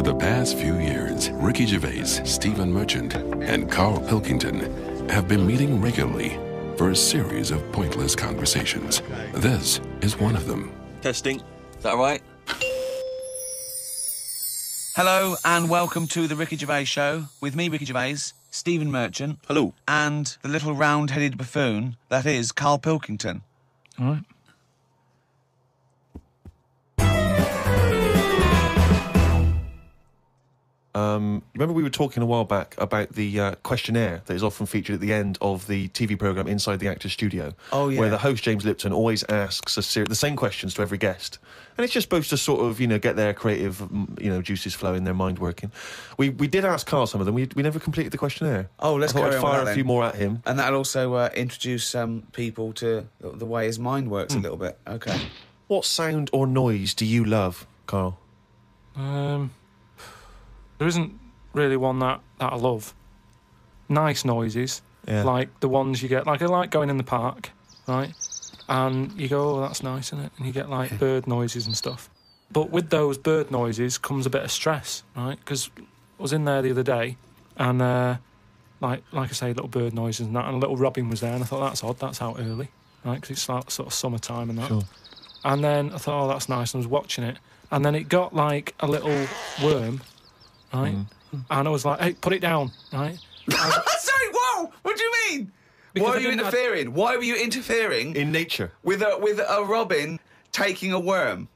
For the past few years, Ricky Gervais, Stephen Merchant, and Karl Pilkington have been meeting regularly for a series of pointless conversations. This is one of them. Testing. Is that right? Hello and welcome to the Ricky Gervais Show with me, Ricky Gervais, Stephen Merchant. Hello. And the little round-headed buffoon that is Karl Pilkington. All right. Um, remember, we were talking a while back about the uh, questionnaire that is often featured at the end of the TV program Inside the Actors Studio. Oh, yeah. Where the host James Lipton always asks a ser- the same questions to every guest, and it's just supposed to sort of you know get their creative mm, you know juices flowing, their mind working. We we did ask Karl some of them. We we never completed the questionnaire. Oh, let's I thought carry I'd on with fire that a few more at him. And that'll also uh, introduce um, people to the, the way his mind works a little bit. Okay. What sound or noise do you love, Karl? Um, there isn't really one that, that I love. Nice noises, Yeah. like the ones you get. Like I like going in the park, right? And you go, oh, that's nice, isn't it? And you get like bird noises and stuff. But with those bird noises comes a bit of stress, right? Because I was in there the other day, and uh, like like I say, little bird noises and that, and a little robin was there, and I thought that's odd. That's out early, right? Because it's like sort of summertime and that. Sure. And then I thought, oh, that's nice. And I was watching it. And then it got like a little worm, right? Mm. And I was like, hey, put it down, right? Sorry, whoa! What do you mean? Because Why I are you didn't- interfering? Why were you interfering In nature. with a with a robin taking a worm?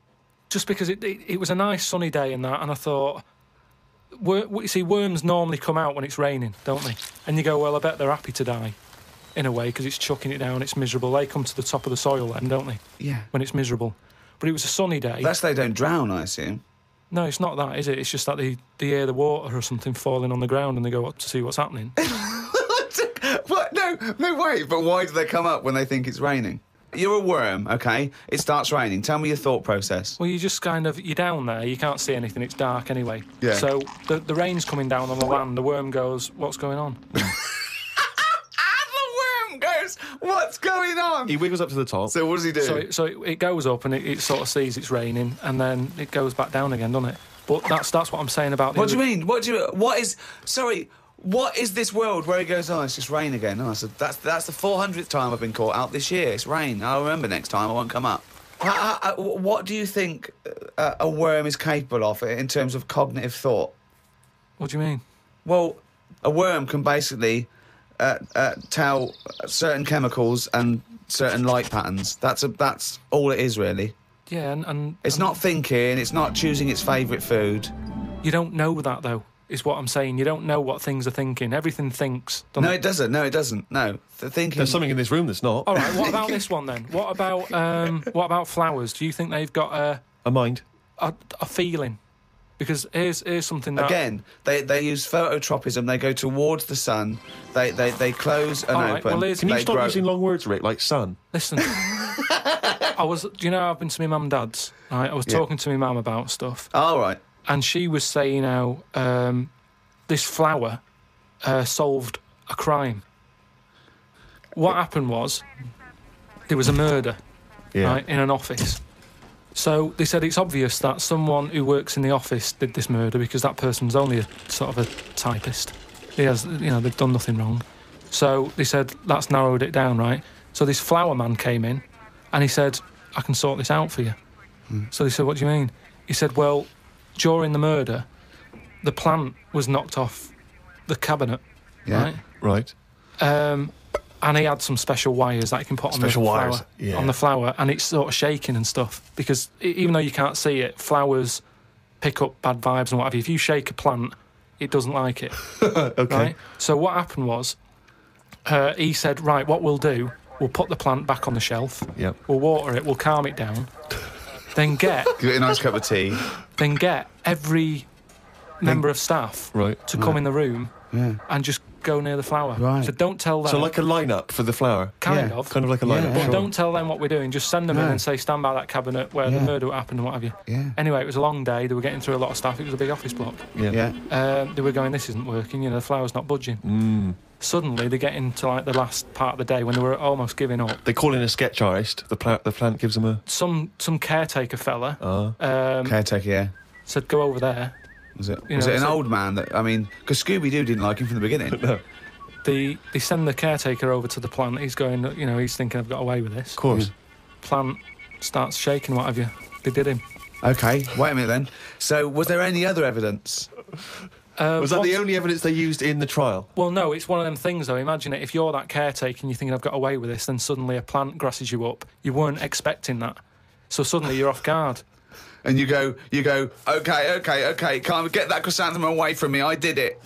Just because it, it, it was a nice sunny day and that. And I thought, wor- you see, worms normally come out when it's raining, don't they? And you go, well, I bet they're happy to die in a way because it's chucking it down, it's miserable. They come to the top of the soil then, don't they? Yeah. When it's miserable. But it was a sunny day. That's they don't drown, I assume. No, it's not that, is it? It's just that they, they hear the water or something falling on the ground and they go up to see what's happening. what? No, no way. But why do they come up when they think it's raining? You're a worm, okay? It starts raining. Tell me your thought process. Well, you just kind of you're down there. You can't see anything. It's dark anyway. Yeah. So the the rain's coming down on the land. The worm goes, "What's going on?" What's going on? He wiggles up to the top. So what does he do? so it, so it, it goes up and it, it sort of sees it's raining, and then it goes back down again, doesn't it? But that's that's what I'm saying about. The what do you mean? What do you? What is? Sorry. What is this world where he goes? Oh, it's just rain again. Oh, so that's that's the four hundredth time I've been caught out this year. It's rain. I'll remember next time. I won't come up. How- how- how- what do you think uh, a worm is capable of in terms of cognitive thought? What do you mean? Well, a worm can basically uh, uh, tell certain chemicals and certain light patterns. That's a, that's all it is really. Yeah, and, and It's and not thinking. It's not choosing its favourite food. You don't know that though. Is what I'm saying. You don't know what things are thinking. Everything thinks. doesn't No, it? it doesn't. No, it doesn't. No, the thinking. There's something in this room that's not. All right. What about this one then? What about um, what about flowers? Do you think they've got a A mind. a, a feeling? Because here's here's something that Again, they, they use phototropism. They go towards the sun. They they, they close and All right, open. well, Can you they stop grow. using long words, Rick, like sun? Listen, I was. Do you know I've been to my mum and dad's? Right, I was Yeah. talking to my mum about stuff, All right. and she was saying how um, this flower uh, solved a crime. What happened was there was a murder Yeah. right in an office. So they said it's obvious that someone who works in the office did this murder because that person's only a sort of a typist. He has, you know, they've done nothing wrong. So they said that's narrowed it down, right? So this flower man came in, and he said, "I can sort this out for you." So they said, "What do you mean?" He said, "Well, during the murder, the plant was knocked off the cabinet, Yeah. right? Right. Um, and he had some special wires that you can put on Special the wires, flower, yeah. on the flower, and it's sort of shaking and stuff because even though you can't see it, flowers pick up bad vibes and whatever. If you shake a plant, it doesn't like it, Okay. right? So what happened was, uh, he said, "Right, what we'll do, we'll put the plant back on the shelf, Yep. we'll water it, we'll calm it down, then get Give it a nice cup of tea. then get every member of staff Right. to come in the room Yeah. and just go near the flower. Right. So don't tell them. So like a lineup for the flower. kind Yeah. of. Kind of like a Yeah. lineup. But sure. don't tell them what we're doing. Just send them in and say, stand by that cabinet where Yeah. the murder happened and what have you. Yeah. Anyway, it was a long day. They were getting through a lot of stuff. It was a big office block. Yeah. Yeah. Um, they were going, this isn't working. You know, the flower's not budging. Mm. Suddenly, they get into like the last part of the day when they were almost giving up. They call in a sketch artist. The, pla- the plant gives them a. Some some caretaker fella Uh, um, Caretaker. Yeah. said, go over there. Was it? You was know, it an so- old man that? I mean, because Scooby Doo didn't like him from the beginning. no, of They they send the caretaker over to the plant. He's going, you know, he's thinking I've got away with this. Of course. Plant starts shaking. What have you? They did him. Okay, wait a minute then. So, was there any other evidence? Uh, Was that the only evidence they used in the trial? Well, no, it's one of them things though. Imagine it. If you're that caretaker and you're thinking I've got away with this, then suddenly a plant grasses you up. You weren't expecting that, so suddenly you're off guard. And you go, you go, okay, okay, okay, can't get that chrysanthemum away from me. I did it.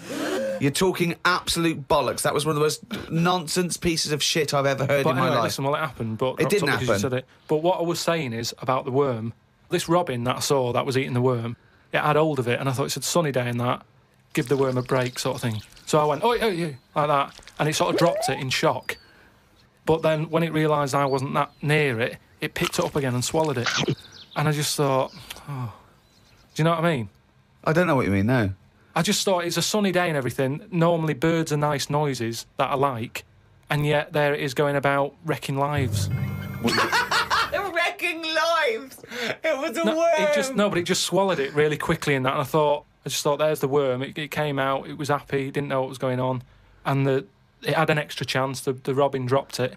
You're talking absolute bollocks. That was one of the most nonsense pieces of shit I've ever heard But in my anyway, life. listen, well, it happened, but It didn't happen. You said it. But what I was saying is about the worm. This robin that I saw that was eating the worm, it had hold of it, and I thought it's a sunny day and that. Give the worm a break, sort of thing. So I went, oh, oh, you, like that, and it sort of dropped it in shock. But then when it realised I wasn't that near it, it picked it up again and swallowed it. And I just thought, oh, do you know what I mean? I don't know what you mean, no. I just thought it's a sunny day and everything. Normally, birds are nice noises that I like, and yet there it is going about wrecking lives. Wrecking lives! It was a No, it just no, but it just swallowed it really quickly in that. And I thought, I just thought, there's the worm. It, it came out. It was happy. Didn't know what was going on, and the it had an extra chance. The the robin dropped it,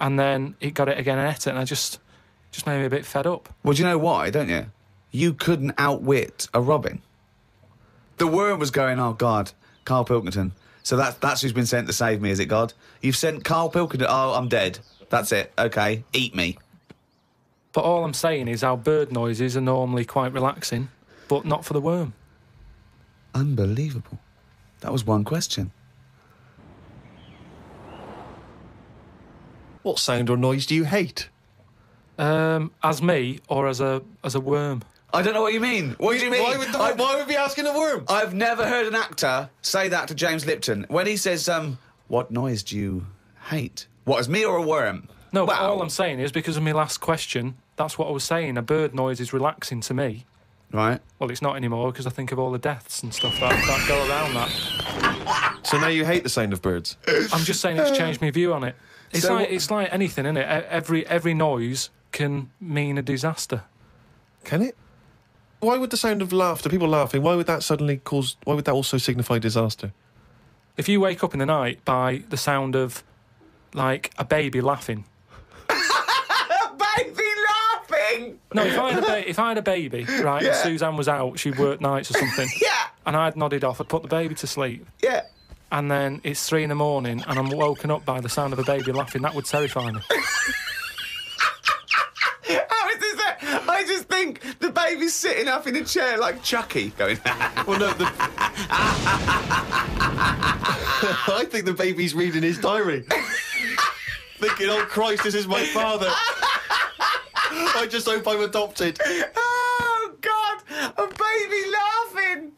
and then it got it again and ate it. And I just just made me a bit fed up. Well, do you know why, don't you? You couldn't outwit a robin. The worm was going, oh, God, Karl Pilkington. So that's, that's who's been sent to save me, is it, God? You've sent Karl Pilkington, oh, I'm dead. That's it. Okay, eat me. But all I'm saying is, our bird noises are normally quite relaxing, but not for the worm. Unbelievable. That was one question. What sound or noise do you hate? Um, as me or as a as a worm. I don't know what you mean. What do you mean? Why would, I- why would we be asking a worm? I've never heard an actor say that to James Lipton. When he says, um, what noise do you hate? What, is me or a worm? No, but Wow. all I'm saying is because of my last question, that's what I was saying. A bird noise is relaxing to me. Right. Well, it's not anymore because I think of all the deaths and stuff that, that go around that. So now you hate the sound of birds. I'm just saying it's changed my view on it. It's So like it's like anything, isn't it? Every every noise can mean a disaster. Can it? Why would the sound of laughter, people laughing, why would that suddenly cause, why would that also signify disaster? If you wake up in the night by the sound of like a baby laughing. Baby laughing! No, if I had a ba- if I had a baby, right, Yeah. and Suzanne was out, she worked nights or something, Yeah, and I'd nodded off, I'd put the baby to sleep. yeah. and then it's three in the morning and I'm woken up by the sound of a baby laughing, that would terrify me. How is this? That? I just think the baby's sitting up in a chair like Chucky, going. Well, no, the... I think the baby's reading his diary. Thinking, oh Christ, this is my father. I just hope I'm adopted. oh God, a baby laughing.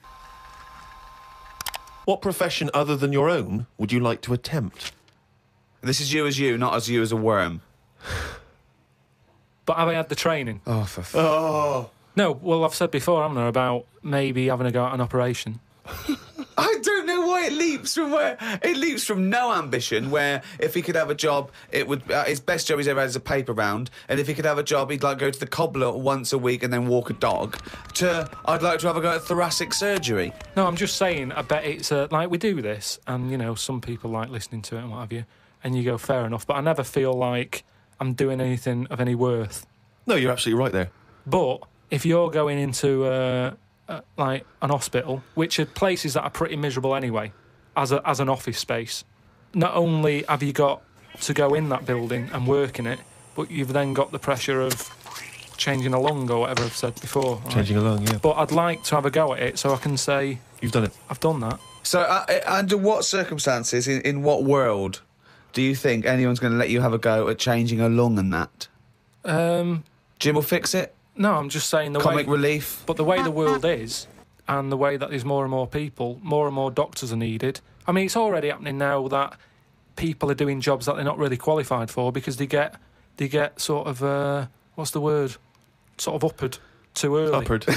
What profession other than your own would you like to attempt? This is you as you, not as you as a worm. But have I had the training? Oh, for f- Oh. No, well, I've said before, haven't I, about maybe having to go out an operation. I don't know why it leaps from where it leaps from no ambition. Where if he could have a job, it would uh, his best job he's ever had is a paper round, and if he could have a job, he'd like go to the cobbler once a week and then walk a dog. To I'd like to have a go at thoracic surgery. No, I'm just saying, I bet it's uh, like we do this, and you know, some people like listening to it and what have you, and you go, fair enough, but I never feel like I'm doing anything of any worth. No, you're absolutely right there. But if you're going into uh, uh, like an hospital, which are places that are pretty miserable anyway, as a, as an office space, not only have you got to go in that building and work in it, but you've then got the pressure of changing a lung or whatever I've said before. right? Changing lung, yeah. But I'd like to have a go at it so I can say You've done it. I've done that. So, uh, uh, under what circumstances, in, in what world, do you think anyone's going to let you have a go at changing a lung and that? Um, Jim will fix it. no, I'm just saying the Comic way. relief. But the way the world is, and the way that there's more and more people, more and more doctors are needed. I mean, it's already happening now that people are doing jobs that they're not really qualified for because they get they get sort of uh, what's the word, sort of uppered too early. Upward.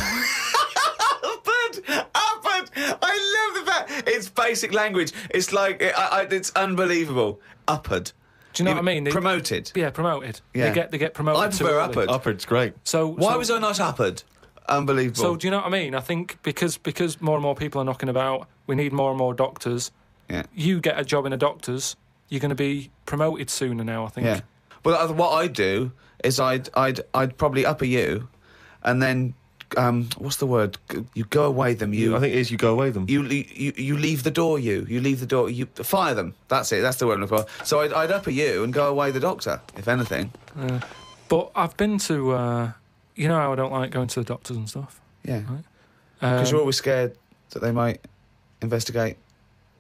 Upward, upward. I love the fact it's basic language. It's like I, I, it's unbelievable. Upward. Do you know what I mean? They- Promoted. Yeah, promoted. Yeah. They get they get promoted. I too prefer early. upward. Upward's great. So Why so- was I not upward? Unbelievable. So do you know what I mean? I think because because more and more people are knocking about, we need more and more doctors. yeah. You get a job in a doctor's, you're going to be promoted sooner now. I think. Yeah. Well, what I'd do is I'd I'd I'd probably upper you, and then um, what's the word? You go away them. You I think it is you go away them. you you you leave the door. You you leave the door. You fire them. That's it. That's the word I'm looking for. So I'd, I'd upper you and go away the doctor, if anything. But I've been to, uh, you know how I don't like going to the doctors and stuff. Yeah. Right. Because Um, you're always scared that they might investigate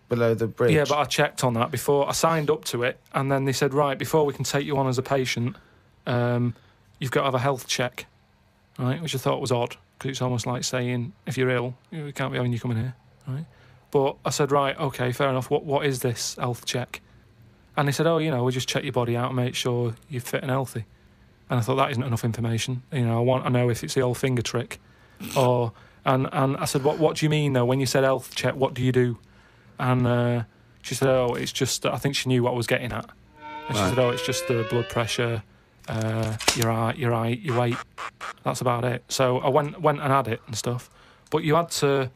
below the bridge. Yeah, but I checked on that before I signed up to it, and then they said, right, before we can take you on as a patient, um, you've got to have a health check, right? Which I thought was odd because it's almost like saying if you're ill, we can't be having you coming here, right? But I said, right, okay, fair enough. What what is this health check? And they said, oh, you know, we just check your body out and make sure you're fit and healthy. And I thought that isn't enough information. You know, I want to know if it's the old finger trick, or and and I said, what what do you mean though? When you said health check, what do you do? And uh, she said, "Oh, it's just." I think she knew what I was getting at. And she said, "Oh, it's just the blood pressure, uh, your height, your height, your weight. That's about it." So I went went and had it and stuff. But you had to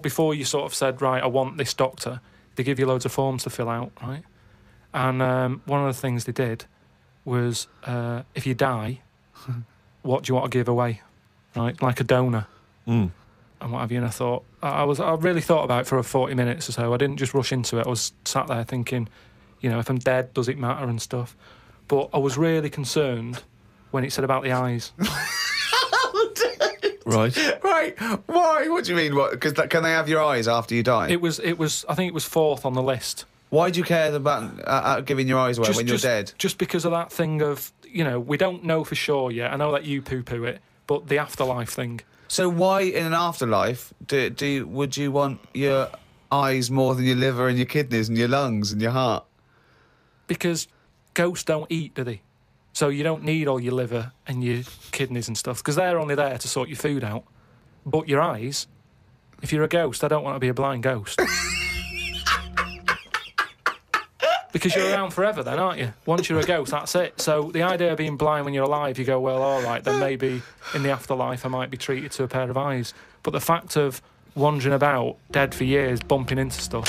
before you sort of said, "Right, I want this doctor." They give you loads of forms to fill out, right? And um, one of the things they did was, uh, if you die, what do you want to give away, right? Like a donor Mm. and what have you. And I thought I was I really thought about it for forty minutes or so. I didn't just rush into it. I was sat there thinking, you know, if I'm dead, does it matter and stuff. But I was really concerned when it said about the eyes. Right. right. Why? What do you mean? What? Because can they have your eyes after you die? It was it was I think it was fourth on the list. Why do you care about uh, uh, giving your eyes away when you're just, dead? Just because of that thing of you know we don't know for sure yet. I know that you poo poo it, but the afterlife thing. So why in an afterlife do do would you want your eyes more than your liver and your kidneys and your lungs and your heart? because ghosts don't eat, do they? So you don't need all your liver and your kidneys and stuff because they're only there to sort your food out. But your eyes, if you're a ghost, I don't want to be a blind ghost. because you're around forever, then, aren't you? Once you're a ghost, that's it. So the idea of being blind when you're alive, you go, well, all right, then maybe in the afterlife I might be treated to a pair of eyes. But the fact of wandering about, dead for years, bumping into stuff.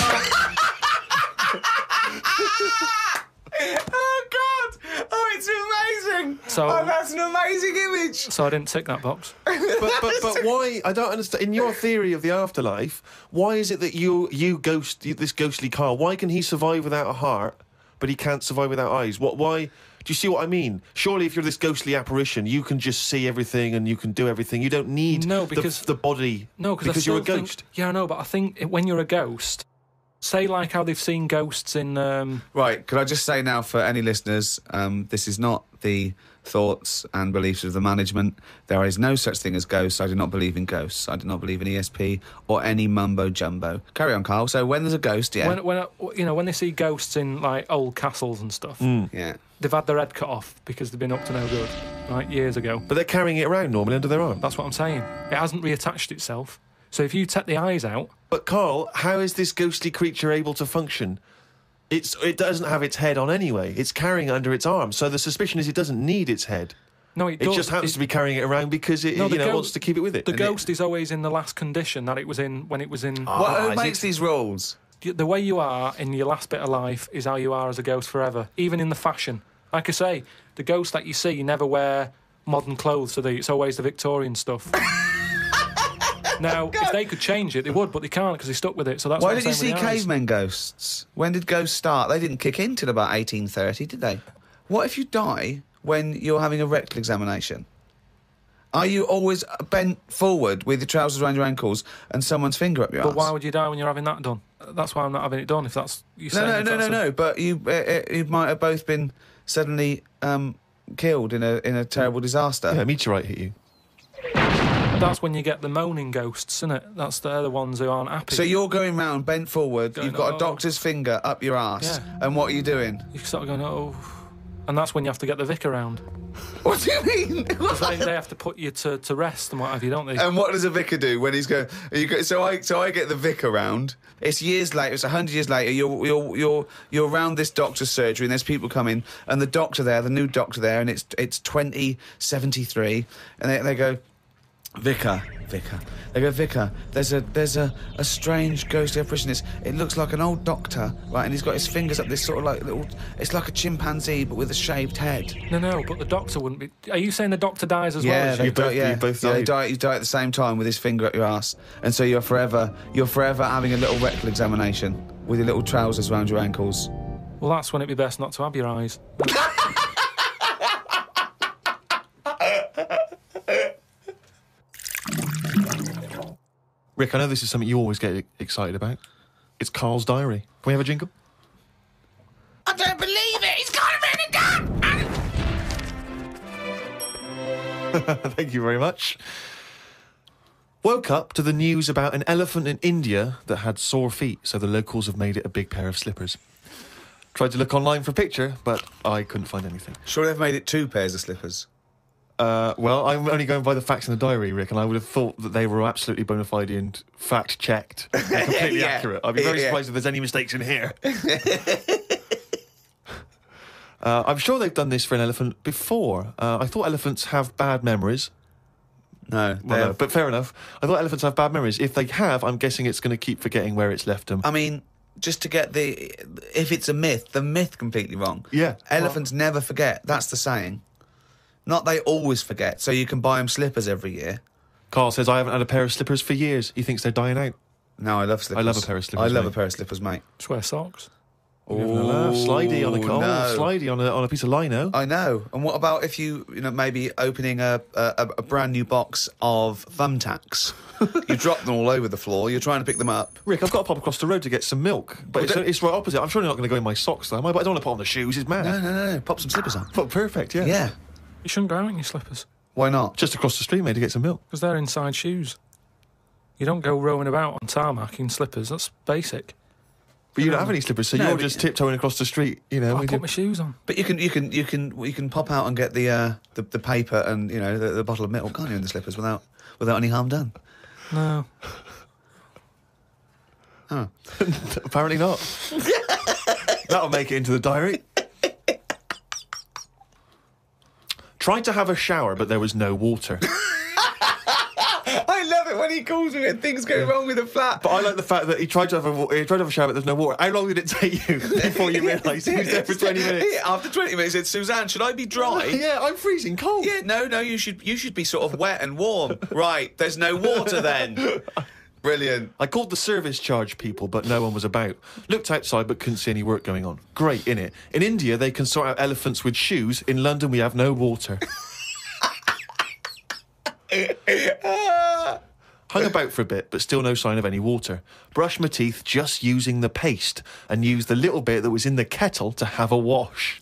Oh God! Oh, it's amazing! So- oh, that's an amazing image. So I didn't tick that box. but, but but why? I don't understand. In your theory of the afterlife, why is it that you you ghost you- this ghostly Karl? Why can he survive without a heart, but he can't survive without eyes? What? Why? Do you see what I mean? Surely, if you're this ghostly apparition, you can just see everything and you can do everything. You don't need No, the- because- the, body. No, because I you're a still think- ghost. yeah, I know, but I think it- when you're a ghost, say like how they've seen ghosts in. Um, Right, can I just say now for any listeners, um, this is not the thoughts and beliefs of the management. There is no such thing as ghosts. I do not believe in ghosts. I do not believe in ESP or any mumbo jumbo. Carry on, Karl. So when there's a ghost, yeah. When, when I- you know when they see ghosts in like old castles and stuff, hmm. yeah. they've had their head cut off because they've been up to no good, right? Years ago. But they're carrying it around normally under their arm. That's what I'm saying. It hasn't reattached itself. So if you take the eyes out, But Karl, how is this ghostly creature able to function? It's it doesn't have its head on anyway. It's carrying it under its arm. So the suspicion is it doesn't need its head. no, it, It does. just happens It- to be carrying it around because it No, you know ghost- wants to keep it with it. The And ghost is always in the last condition that it was in when it was in. Ah, What, who is makes it- these rules? the way you are in your last bit of life is how you are as a ghost forever, even in the fashion. Like I say, the ghosts that you see never wear modern clothes, so they, it's always the Victorian stuff. now, if they could change it, they would, but they can't because they stuck with it. So that's Why what I'm did you see with cavemen ghosts? When did ghosts start? They didn't kick in till about 1830, did they? What if you die when you're having a rectal examination? Are you always bent forward with your trousers around your ankles and someone's finger up your But arse? why would you die when you're having that done? That's why I'm not having it done. If that's you No, no, no, no, a- no. But you, uh, uh, you might have both been suddenly um, killed in a in a terrible disaster. yeah, a meteorite hit you. That's when you get the moaning ghosts, isn't it? That's they're the ones who aren't happy. So you're going round bent forward. Going, you've got "Oh." a doctor's finger up your arse, Yeah. and what are you doing? you start going, oh, and that's when you have to get the vicar round. What do you mean? They, they have to put you to, to rest and what have you, don't they? And what does a vicar do when he's going? You go, so I so I get the vicar round. It's years later. It's a hundred years later. You're you're you're you're around this doctor's surgery, and there's people coming, and the doctor there, the new doctor there, and it's it's twenty seventy three, and they, they go. Vicar, Vicar. They go, Vicar. There's a there's a, a strange ghostly apparition. It's, it looks like an old doctor, right? And he's got his fingers up this sort of like little. It's like a chimpanzee, but with a shaved head. No, no, but the doctor wouldn't be. Are you saying the doctor dies as yeah, well? As they you? You both- die, yeah, you both yeah, they died. die. You die at the same time with his finger up your ass, and so you're forever you're forever having a little rectal examination with your little trousers around your ankles. Well, that's when it'd be best not to have your eyes. Rick, I know this is something you always get excited about. It's Karl's diary. Can we have a jingle? I don't believe it. He's got a mini gun. Thank you very much. Woke up to the news about an elephant in India that had sore feet, so the locals have made it a big pair of slippers. Tried to look online for a picture, but I couldn't find anything. Sure, they've made it two pairs of slippers. Uh, well, I'm only going by the facts in the diary, Rick, and I would have thought that they were absolutely bona fide and fact checked and completely Yeah. accurate. I'd be very Yeah. surprised if there's any mistakes in here. uh, I'm sure they've done this for an elephant before. Uh, I thought elephants have bad memories. No, Well, no, but fair enough. I thought elephants have bad memories. If they have, I'm guessing it's going to keep forgetting where it's left them. I mean, just to get the if it's a myth, the myth completely wrong. Yeah. elephants never forget. That's the saying. Not they always forget. So you can buy them slippers every year. Karl says I haven't had a pair of slippers for years. He thinks they're dying out. No, I love slippers. I love a pair of slippers, I love mate. a pair of slippers, mate. Just wear socks. Uh, slidey on a oh, no. slidey on a on a piece of lino. I know. And what about if you, you know, maybe opening a a, a brand new box of thumbtacks? you drop them all over the floor. You're trying to pick them up. Rick, I've got to pop across the road to get some milk, but it's, don't- it's right opposite. I'm sure you're not going to go in my socks, though, am I? But I don't want to put on the shoes. It's mad. No, no, no, no. Pop some slippers on. But perfect, yeah. Yeah. You shouldn't go out in your slippers Why not? Just across the street, mate, to get some milk. because they're inside shoes. You don't go rowing about on tarmac in slippers. That's basic. But you don't have any slippers, so No, you're just tiptoeing across the street, you know. I with put your- my shoes on. But you can, you can, you can, you can pop out and get the uh, the, the paper and you know the, the bottle of milk, can't you, in the slippers without without any harm done? No. Huh. Apparently not. That'll make it into the diary. Tried to have a shower, but there was no water. I love it when he calls me and things go wrong with the flat. But I like the fact that he tried to have a he tried to have a shower, but there's no water. How long did it take you before you realised he was there for 20 minutes? Yeah, after 20 minutes, he said, Suzanne, should I be dry? Yeah, I'm freezing cold. Yeah, no, no, you should you should be sort of wet and warm. right, there's no water then. Brilliant. I called the service charge people, but no one was about. Looked outside, but couldn't see any work going on. Great, innit? In India, they can sort out elephants with shoes. In London, we have no water. Hung about for a bit, but still no sign of any water. Brushed my teeth just using the paste and used the little bit that was in the kettle to have a wash.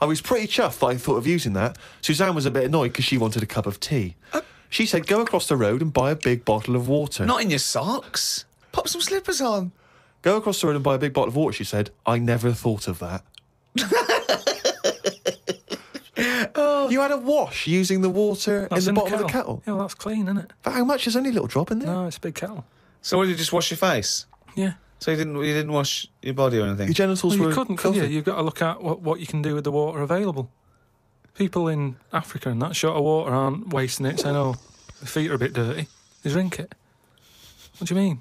I was pretty chuffed that I thought of using that. Suzanne was a bit annoyed because she wanted a cup of tea. Uh, She said, go across the road and buy a big bottle of water. Not in your socks. Pop some slippers on. Go across the road and buy a big bottle of water, she said. I never thought of that. Oh. You had a wash using the water That's in the bottom of the kettle. Yeah, well, that's clean, isn't it? But how much? There's only a little drop in there. No, it's a big kettle. So, what did you just wash your face? Yeah. So you didn't you didn't wash your body or anything? Your genitals Well, were you couldn't, could you? filthy. You've got to look at what, what you can do with the water available. People in Africa and that short of water aren't wasting it, I know the feet are a bit dirty. They drink it. What do you mean?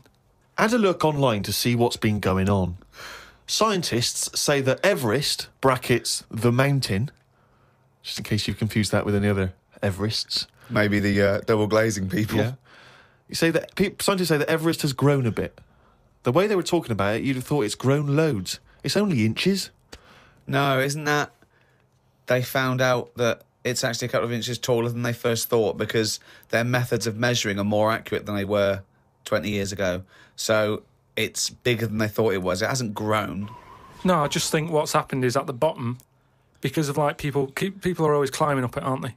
Had a look online to see what's been going on. Scientists say that Everest, brackets, the mountain, just in case you've confused that with any other Everests, Maybe the uh, double glazing people. Yeah. You say that pe- scientists say that Everest has grown a bit. The way they were talking about it, you'd have thought it's grown loads. It's only inches. No, isn't that? They found out that it's actually a couple of inches taller than they first thought because their methods of measuring are more accurate than they were 20 years ago. So it's bigger than they thought it was. It hasn't grown. No, I just think what's happened is at the bottom, because of like people, keep, people are always climbing up it, aren't they?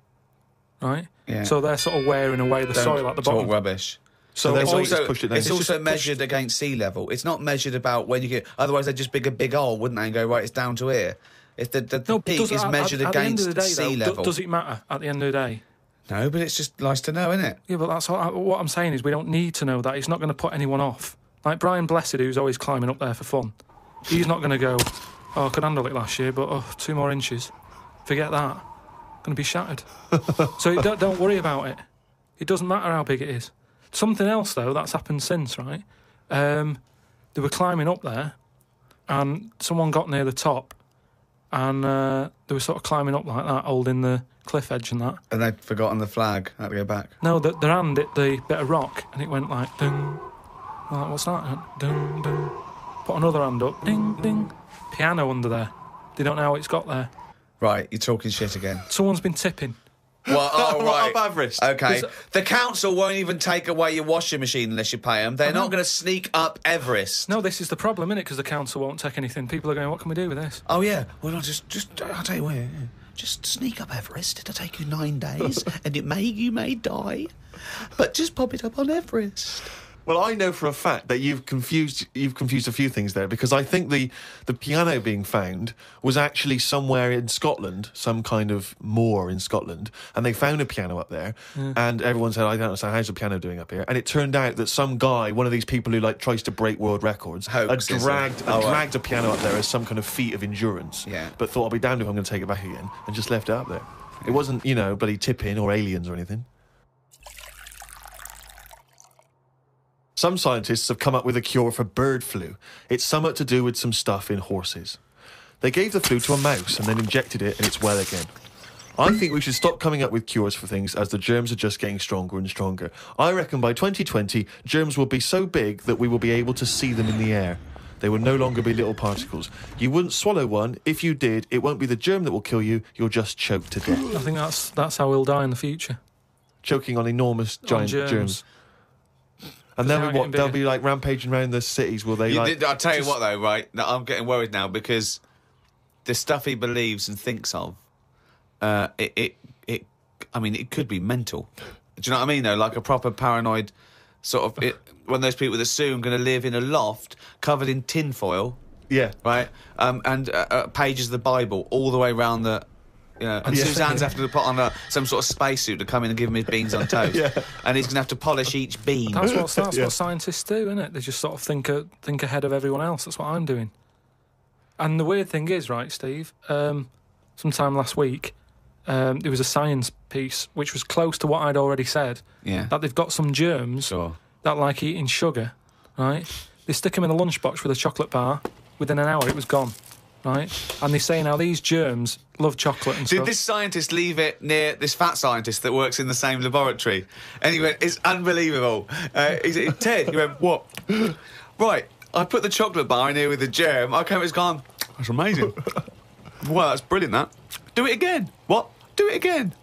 Right? Yeah. So they're sort of wearing away the Don't soil at the talk bottom. rubbish. So their It's weight has also, it down. it's It's also just measured against sea level. It's not measured about when you get. Otherwise, they'd just dig a big hole, wouldn't they, and go right? It's down to here. If the, the, the No, peak is at- measured at, at against day, sea though, level. does it matter at the end of the day? No, but it's just nice to know, isn't it? Yeah, but that's all, what I'm saying is we don't need to know that. It's not going to put anyone off. Like Brian Blessed, who's always climbing up there for fun. He's not going to go, oh, I could handle it last year, but oh, two more inches. Forget that. Going to be shattered. so don't, don't worry about it. It doesn't matter how big it is. Something else though that's happened since, right? Um, they were climbing up there, and someone got near the top, and uh, they were sort of climbing up like that, holding the cliff edge and that. And they'd forgotten the flag. Had to go back. No, the, their hand hit the bit of rock, and it went like ding. I'm Like, what's that? Ding, ding. Put another hand up, ding, ding. Piano under there. They don't know how it's got there. Right, you're talking shit again. Someone's been tipping. Well, oh, right. Up Everest. Okay. The council won't even take away your washing machine unless you pay them. They're not going to sneak up Everest. No, this is the problem, isn't it? Because the council won't take anything. People are going, what can we do with this? Oh yeah. Well, I'll just, just, I'll tell you what. yeah, yeah. Just sneak up Everest. It'll take you nine days, and it may, you may die, but just pop it up on Everest. Well, I know for a fact that you've confused you've confused a few things there because I think the the piano being found was actually somewhere in Scotland, some kind of moor in Scotland, and they found a piano up there, hmm. and everyone said, "I don't understand how's the piano doing up here?" And it turned out that some guy, one of these people who like tries to break world records, had Hoax, it? dragged had Oh, right. dragged a piano up there as some kind of feat of endurance. Yeah. But thought I'll be damned if I'm going to take it back again, and just left it up there. It wasn't, you know, bloody tipping or aliens or anything. Some scientists have come up with a cure for bird flu. It's somewhat to do with some stuff in horses. They gave the flu to a mouse and then injected it and it's well again. I think we should stop coming up with cures for things as the germs are just getting stronger and stronger. I reckon by 2020, germs will be so big that we will be able to see them in the air. They will no longer be little particles. You wouldn't swallow one. If you did, it won't be the germ that will kill you. You'll just choke to death. I think that's that's how we'll die in the future. Choking on enormous On giant germs. germs. And they they'll be what? They'll be like rampaging around the cities. Will they You like? I'll tell you just- what, though, right? I'm getting worried now because the stuff he believes and thinks of, uh, it, it, it, I mean, it could be mental. Do you know what I mean? Though, like a proper paranoid sort of it, one of those people that soon going to live in a loft covered in tinfoil, Yeah. right? Um, and uh, uh, pages of the Bible all the way around the. You know, and Yeah. Suzanne's having to put on a, some sort of spacesuit to come in and give him his beans on toast. Yeah. And he's going to have to polish each bean. That's what that's Yeah. what scientists do, isn't it? They just sort of think a, think ahead of everyone else. That's what I'm doing. And the weird thing is, right, Steve? Um, sometime last week, um, there was a science piece which was close to what I'd already said. Yeah. That they've got some germs Sure. that like eating sugar, right? They stick them in a lunchbox with a chocolate bar. Within an hour, it was gone, right? And they say now these germs love chocolate and Did stuff. this scientist leave it near this fat scientist that works in the same laboratory? And he went, it's unbelievable. Uh, he said, Ted, he went, what? right, I put the chocolate bar in here with the germ. I came, it's gone. That's amazing. wow, that's brilliant, that. Do it again. What? Do it again.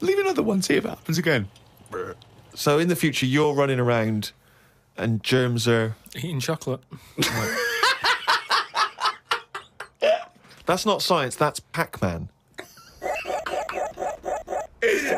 Leave another one, see if it happens again. So in the future, you're running around, and germs are. Eating chocolate. That's not science, that's Pac Man.